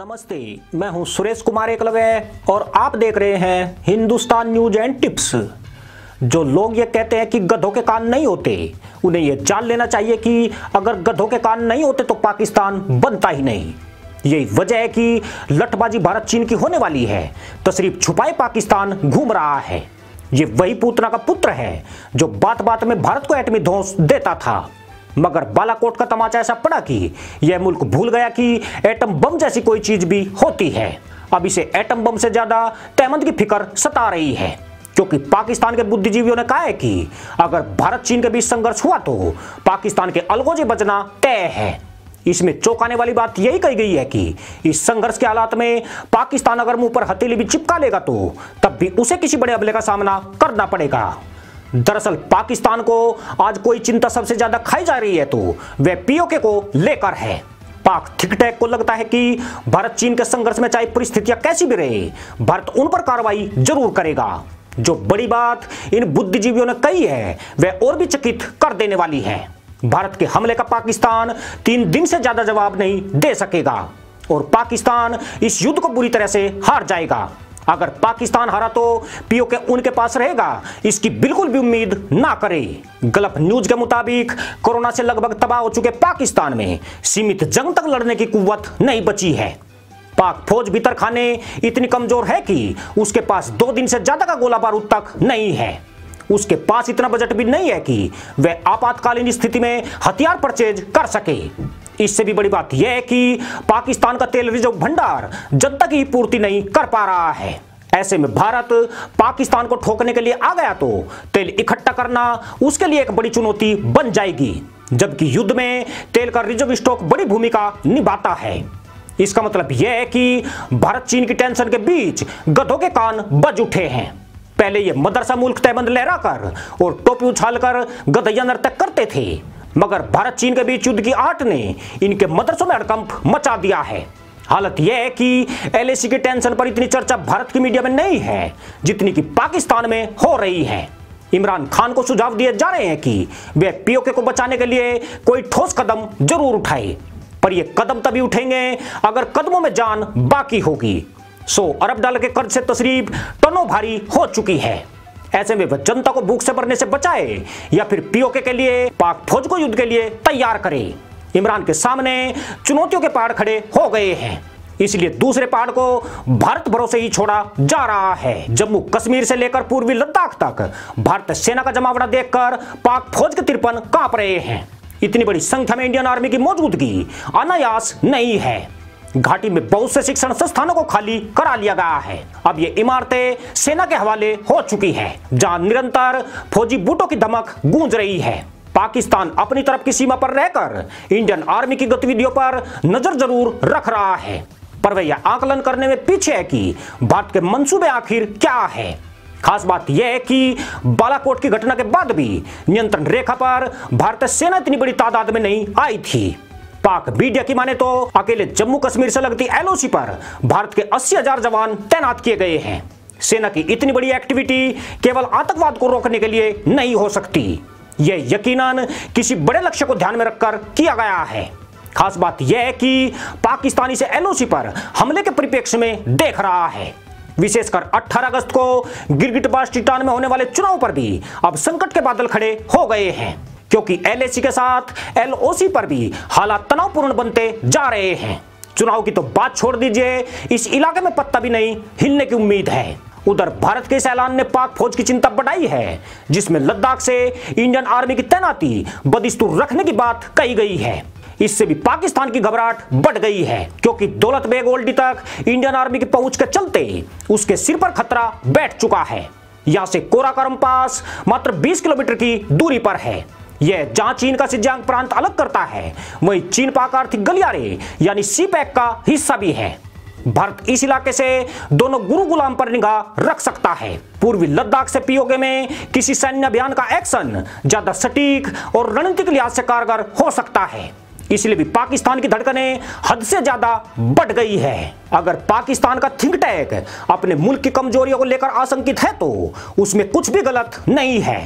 नमस्ते, मैं हूँ सुरेश कुमार एकलव्य और आप देख रहे हैं हिंदुस्तान न्यूज़ एंड टिप्स। जो लोग ये कहते हैं कि गधों के कान नहीं होते, उन्हें यह जान लेना चाहिए कि अगर गधों के कान नहीं होते तो पाकिस्तान बनता ही नहीं। यही वजह है कि लठबाजी भारत चीन की होने वाली है तशरीफ़ छुपाए पाकिस्तान घूम रहा है। ये वही पूतना का पुत्र है, जो बात बात में भारत को एटमी ध्वंस देता था। मगर बालाकोट का तमाचा ऐसा पड़ा कि यह मुल्क भूल गया कि एटम बम जैसी कोई चीज़ भी होती है। अब इसे एटम बम से ज़्यादा तहमद की फ़िक्र सता रही है, क्योंकि पाकिस्तान के बुद्धिजीवियों ने कहा है कि अगर भारत चीन के बीच संघर्ष हुआ तो पाकिस्तान के अलगोजे बचना तय है। इसमें चौंकाने वाली बात यही कही गई है कि इस संघर्ष के हालात में पाकिस्तान अगर मुँह पर हथेली भी चिपका लेगा तो तब भी उसे किसी बड़े हमले का सामना करना पड़ेगा। दरअसल पाकिस्तान को आज कोई चिंता सबसे ज़्यादा खाई जा रही है तो वह पीओके को लेकर है। पाक थिकटैक को लगता है कि भारत चीन के संघर्ष में चाहे परिस्थितियाँ कैसी भी रहे, भारत उन पर कार्रवाई ज़रूर करेगा। जो बड़ी बात इन बुद्धिजीवियों ने कही है वह और भी चकित कर देने वाली है। भारत के हमले का पाकिस्तान तीन दिन से ज़्यादा जवाब नहीं दे सकेगा और पाकिस्तान इस युद्ध को बुरी तरह से हार जाएगा। अगर पाकिस्तान हारा तो पीओके उनके पास रहेगा। इसकी बिल्कुल भी उम्मीद ना करे। गलत न्यूज़ के मुताबिक, कोरोना से लगभग तबाह हो चुके पाकिस्तान में सीमित जंग तक लड़ने की कुवत नहीं बची है। पाक फौज भीतर खाने इतनी कमज़ोर है कि उसके पास दो दिन से ज़्यादा का गोला बारूद तक नहीं है। उसके पास इतना बजट भी नहीं है कि वह आपातकालीन स्थिति में हथियार परचेज कर सके। इससे भी बड़ी बात यह है कि पाकिस्तान का तेल रिज़र्व भंडार जनता की पूर्ति नहीं कर पा रहा है। ऐसे में भारत पाकिस्तान को ठोकने के लिए आ गया तो तेल इकट्ठा करना उसके लिए एक बड़ी चुनौती बन जाएगी, जबकि युद्ध में तेल का रिज़र्व स्टॉक बड़ी भूमिका निभाता है। इसका मतलब यह है कि भारत चीन की टेंशन के बीच गधों के कान बज उठे हैं। पहले ये मदरसा मुल्क तयबंद लहराकर और टोपी उछालकर गधैया नर्तक करते थे मगर भारत चीन के बीच युद्ध की आठ ने इनके मदरसों में हड़कंप मचा दिया है। हालत यह है कि एलएसी की टेंशन पर इतनी चर्चा भारत की मीडिया में नहीं है, जितनी कि पाकिस्तान में हो रही है। इमरान खान को सुझाव दिए जा रहे हैं कि वे पीओके को बचाने के लिए कोई ठोस कदम ज़रूर उठाए, पर यह कदम तभी उठेंगे अगर कदमों में जान बाकी होगी। सो अरब डॉलर के कर्ज से तशरीफ़ टनों भारी हो चुकी है। ऐसे में वह जनता को भूख से मरने से बचाए या फिर पीओके के लिए, पाक फौज को युद्ध के लिए तैयार करे। इमरान के सामने चुनौतियों के पहाड़ खड़े हो गए हैं। इसलिए दूसरे पहाड़ को भारत भरोसे ही छोड़ा जा रहा है। जम्मू कश्मीर से लेकर पूर्वी लद्दाख तक भारतीय सेना का जमावड़ा देखकर पाक फौज के तिरपन काँप रहे हैं। इतनी बड़ी संख्या में इंडियन आर्मी की मौजूदगी अनायास नहीं है। घाटी में बहुत से शिक्षण संस्थानों को खाली करा लिया गया है। अब ये इमारतें सेना के हवाले हो चुकी है, जहाँ निरंतर फौजी बूटों की धमक गूंज रही है। पाकिस्तान अपनी तरफ़ की सीमा पर रहकर इंडियन आर्मी की गतिविधियों पर नज़र ज़रूर रख रहा है। पर वह यह आकलन करने में पीछे है कि भारत के मंसूबे आखिर क्या है। खास बात यह है कि बालाकोट की घटना के बाद भी नियंत्रण रेखा पर भारतीय सेना इतनी बड़ी तादाद में नहीं आई थी। पाक मीडिया की माने तो अकेले जम्मू कश्मीर से लगती एलओसी पर भारत के अस्सी हज़ार जवान तैनात किए गए हैं। सेना की इतनी बड़ी एक्टिविटी केवल आतंकवाद को रोकने के लिए नहीं हो सकती। यह यकीनन किसी बड़े लक्ष्य को ध्यान में रखकर किया गया है। खास बात यह है कि पाकिस्तान इसे एलओसी पर हमले के परिप्रेक्ष्य में देख रहा है। विशेषकर 18 अगस्त को गिरगिट बास्टिटान में होने वाले चुनाव पर भी अब संकट के बादल खड़े हो गए हैं। क्योंकि एलएसी के साथ एलओसी पर भी हालात तनावपूर्ण बनते जा रहे हैं। चुनाव की तो बात छोड़ दीजिए, इस इलाके में पत्ता भी नहीं, हिलने की उम्मीद है। उधर भारत के इस ऐलान ने पाक फौज की चिंता बढ़ाई है, जिसमें लद्दाख से इंडियन आर्मी की तैनाती बदिस्तूर रखने की बात कही गई है। इससे भी पाकिस्तान की घबराहट बढ़ गई है, क्योंकि दौलत बेग ओल्डी तक इंडियन आर्मी की पहुँच के चलते उसके सिर पर खतरा बैठ चुका है। यहाँ से कोराकरम पास मात्र 20 किलोमीटर की दूरी पर है। यह जहाँ चीन का सिज्जांग प्रांत अलग करता है। वहीं चीन पाक आर्थिक गलियारे, यानी सी का हिस्सा भी है। भारत इस इलाके से दोनों गुरु गुलाम पर निगाह रख सकता है। पूर्वी लद्दाख से पीओगे में किसी सैन्य अभियान का एक्शन ज़्यादा सटीक और रणनीतिक लिहाज से कारगर हो सकता है। इसलिए भी पाकिस्तान की धड़कनें हद से ज़्यादा बढ़ गई है। अगर पाकिस्तान का थिंक टैंक अपने मुल्क की कमजोरियों को लेकर आशंकित है तो उसमें कुछ भी गलत नहीं है।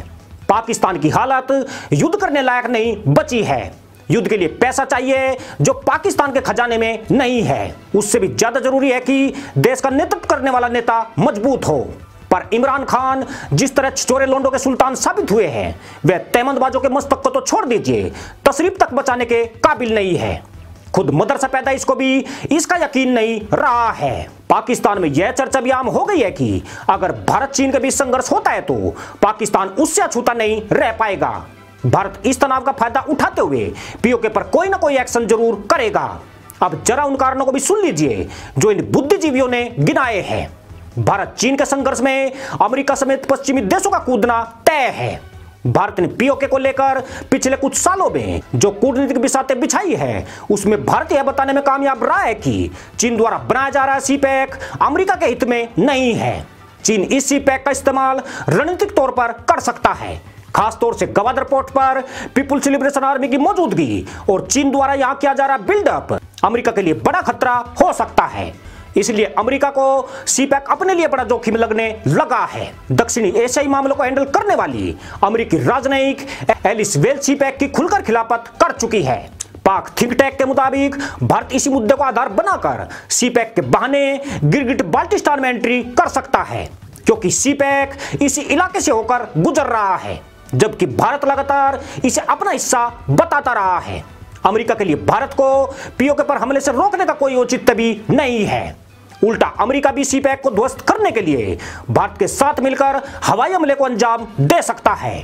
पाकिस्तान की हालत युद्ध करने लायक नहीं, बची है। युद्ध के लिए पैसा चाहिए जो पाकिस्तान के खजाने में नहीं है। उससे भी ज़्यादा ज़रूरी है कि देश का नेतृत्व करने वाला नेता मज़बूत हो। पर इमरान खान जिस तरह चोरे लोंडो के सुल्तान साबित हुए हैं, वह तहमदबाजों के मस्तक को तो छोड़ दीजिए, तशरीफ़ तक बचाने के काबिल नहीं है। खुद मदरसा पैदाइश को भी इसका यकीन नहीं, रहा है। पाकिस्तान में यह चर्चा भी आम हो गई है कि अगर भारत चीन के बीच संघर्ष होता है तो पाकिस्तान उससे अछूता नहीं रह पाएगा। भारत इस तनाव का फ़ायदा उठाते हुए पीओके पर कोई ना कोई एक्शन ज़रूर करेगा। अब जरा उन कारणों को भी सुन लीजिए जो इन बुद्धिजीवियों ने गिनाए हैं। भारत चीन के संघर्ष में अमेरिका समेत पश्चिमी देशों का कूदना तय है। भारत ने पीओके को लेकर पिछले कुछ सालों में जो कूटनीतिक बिसाते बिछाई है, उसमें भारत यह बताने में कामयाब रहा है कि चीन द्वारा बनाया जा रहा सीपैक अमेरिका के हित में नहीं है। चीन इस सीपैक का इस्तेमाल रणनीतिक तौर पर कर सकता है। खासतौर से गवादर पोर्ट पर, पीपुल्स लिबरेशन आर्मी की मौजूदगी और चीन द्वारा यहाँ किया जा रहा बिल्डअप अमेरिका के लिए बड़ा खतरा हो सकता है। इसलिए अमेरिका को सीपैक अपने लिए बड़ा जोखिम लगने लगा है। दक्षिणी एशियाई मामलों को हैंडल करने वाली अमेरिकी राजनयिक एलिस वेल सीपैक की खुलकर खिलाफत कर चुकी है। पाक थिंक टैंक के मुताबिक, भारत इसी मुद्दे को आधार बनाकर सीपैक के बहाने गिरगिट बाल्टिस्तान में एंट्री कर सकता है, क्योंकि सीपैक इसी इलाके से होकर गुजर रहा है, जबकि भारत लगातार इसे अपना हिस्सा बताता रहा है। अमेरिका के लिए भारत को पीओके पर हमले से रोकने का कोई औचित्य भी नहीं है। उल्टा अमेरिका भी सीपैक को ध्वस्त करने के लिए भारत के साथ मिलकर हवाई हमले को अंजाम दे सकता है।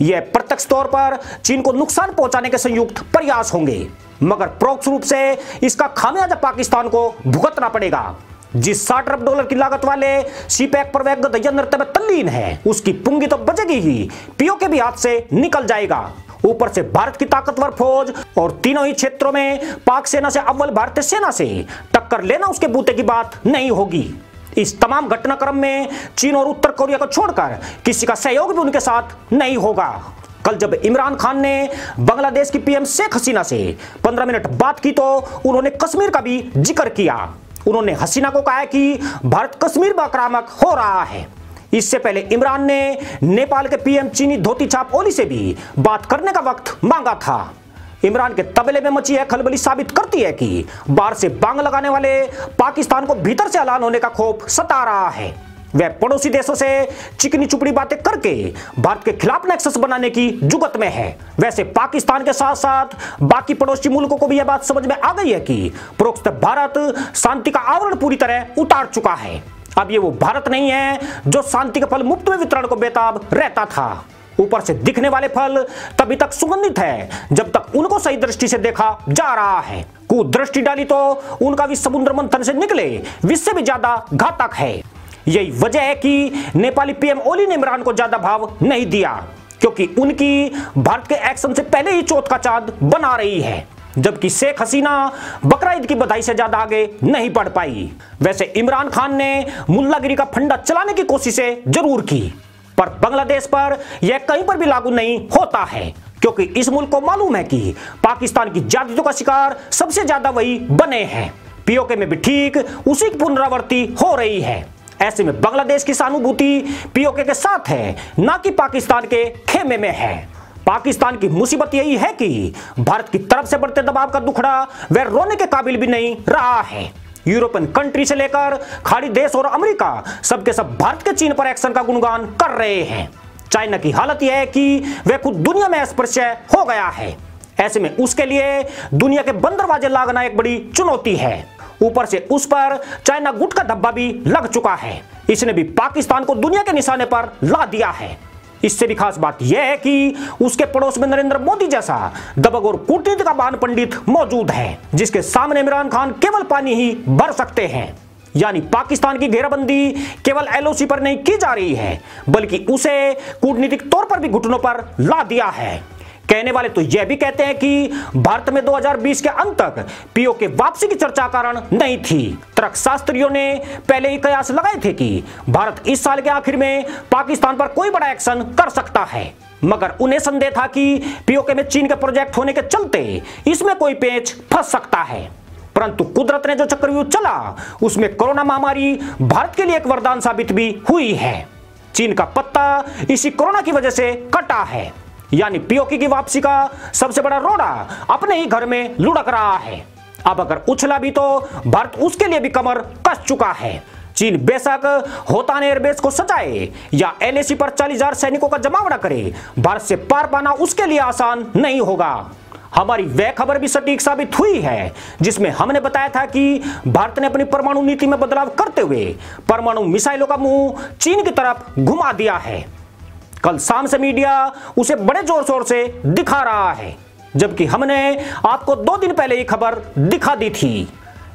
यह प्रत्यक्ष तौर पर चीन को नुकसान पहुँचाने के संयुक्त प्रयास होंगे, मगर प्रोक्ष रूप से इसका खामियाजा पाकिस्तान को भुगतना पड़ेगा। जिस साठ अरब डॉलर की लागत वाले सीपैक पर वह नृत्य में तल्लीन है, उसकी पुंगी तो बचेगी ही पीओ के भी हाथ से निकल जाएगा। ऊपर से भारत की ताकतवर फौज और तीनों ही क्षेत्रों में पाक सेना से अव्वल भारतीय सेना से टक्कर लेना उसके बूते की बात नहीं होगी। इस तमाम घटनाक्रम में चीन और उत्तर कोरिया को छोड़कर किसी का सहयोग भी उनके साथ नहीं होगा। कल जब इमरान खान ने बांग्लादेश की पीएम शेख हसीना से 15 मिनट बात की तो उन्होंने कश्मीर का भी ज़िक्र किया। उन्होंने हसीना को कहा कि भारत कश्मीर में आक्रामक हो रहा है। इससे पहले इमरान ने नेपाल के पीएम चीनी धोती छाप ओली से भी बात करने का वक्त मांगा था। इमरान के तबले में मची है खलबली साबित करती है कि बाहर से बांग लगाने वाले पाकिस्तान को भीतर से ऐलान होने का खौफ सता रहा है। वह पड़ोसी देशों से चिकनी चुपड़ी बातें करके भारत के खिलाफ नेक्सस बनाने की जुगत में है। वैसे पाकिस्तान के साथ साथ बाकी पड़ोसी मुल्कों को भी यह बात समझ में आ गई है कि प्रोक्त भारत शांति का आवरण पूरी तरह उतार चुका है। अब ये वो भारत नहीं है जो शांति के फल मुफ़्त में वितरण को बेताब रहता था। ऊपर से दिखने वाले फल तभी तक सुगंधित है, जब तक उनको सही दृष्टि से देखा जा रहा है। कुदृष्टि डाली तो उनका भी समुद्र मंथन से निकले, विश्व भी ज़्यादा घातक है। यही वजह है कि नेपाली पीएम ओली ने इमरान को ज़्यादा भाव नहीं दिया, क्योंकि उनकी भारत के एक्शन से पहले ही चौथ का चाँद बना रही है। जबकि शेख हसीना बकरा की बधाई से ज़्यादा आगे नहीं बढ़ पाई। वैसे इमरान खान ने मुल्लागिरी का फंडा चलाने की कोशिशें ज़रूर की, पर बांग्लादेश पर यह कहीं पर भी लागू नहीं होता है, क्योंकि इस मुल्क को मालूम है कि पाकिस्तान की जादू का शिकार सबसे ज़्यादा वही बने हैं। पीओके में भी ठीक उसी की पुनरावृत्ति हो रही है। ऐसे में बांग्लादेश की सहानुभूति पीओके के साथ है, ना कि पाकिस्तान के खेमे में है। पाकिस्तान की मुसीबत यही है कि भारत की तरफ़ से बढ़ते दबाव का दुखड़ा वह रोने के काबिल भी नहीं रहा है। यूरोपियन कंट्री से लेकर खाड़ी देश और अमेरिका सबके सब भारत के चीन पर एक्शन का गुणगान कर रहे हैं। चाइना की हालत यह है कि वह खुद दुनिया में स्पर्श हो गया है। ऐसे में उसके लिए दुनिया के बंदरवाजे लागना एक बड़ी चुनौती है। ऊपर से उस पर चाइना गुट का धब्बा भी लग चुका है। इसने भी पाकिस्तान को दुनिया के निशाने पर ला दिया है। इससे भी खास बात यह है कि उसके पड़ोस में नरेंद्र मोदी जैसा दबग और कूटनीति का बान पंडित मौजूद है, जिसके सामने इमरान खान केवल पानी ही भर सकते हैं। यानी पाकिस्तान की घेराबंदी केवल एलओसी पर नहीं की जा रही है, बल्कि उसे कूटनीतिक तौर पर भी घुटनों पर ला दिया है। कहने वाले तो यह भी कहते हैं कि भारत में 2020 के अंत तक पीओ के वापसी की चर्चा कारण नहीं थी। तर्क शास्त्रियों ने पहले ही कयास लगाए थे कि भारत इस साल के आखिर में पाकिस्तान पर कोई बड़ा एक्शन कर सकता है। मगर उन्हें संदेह था कि पीओके में चीन के प्रोजेक्ट होने के चलते इसमें कोई पेच फंस सकता है। परंतु कुदरत ने जो चक्रव्यूह चला, उसमें कोरोना महामारी भारत के लिए एक वरदान साबित भी हुई है। चीन का पत्ता इसी कोरोना की वजह से कटा है। यानी पीओकी की वापसी का सबसे बड़ा रोड़ा अपने ही घर में लुढ़क रहा है। अब अगर उछला भी तो भारत उसके लिए भी कमर कस चुका है। चीन बेशक होतान एयरबेस को सजाए या एलएसी पर चालीस हज़ार सैनिकों का जमावड़ा करे, भारत से पार पाना उसके लिए आसान नहीं होगा। हमारी वह खबर भी सटीक साबित हुई है, जिसमें हमने बताया था कि भारत ने अपनी परमाणु नीति में बदलाव करते हुए परमाणु मिसाइलों का मुँह चीन की तरफ़ घुमा दिया है। कल शाम से मीडिया उसे बड़े ज़ोर शोर से दिखा रहा है, जबकि हमने आपको दो दिन पहले ही खबर दिखा दी थी।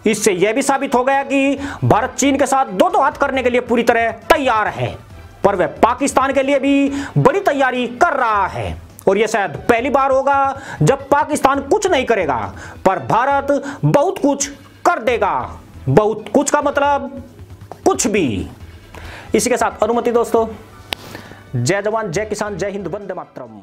इससे यह भी साबित हो गया कि भारत चीन के साथ दो दो हाथ करने के लिए पूरी तरह तैयार है, पर वह पाकिस्तान के लिए भी बड़ी तैयारी कर रहा है। और यह शायद पहली बार होगा जब पाकिस्तान कुछ नहीं करेगा, पर भारत बहुत कुछ कर देगा। बहुत कुछ का मतलब कुछ भी। इसी के साथ अनुमति दोस्तों जय जवान जय किसान जय हिंद वंदे मातरम।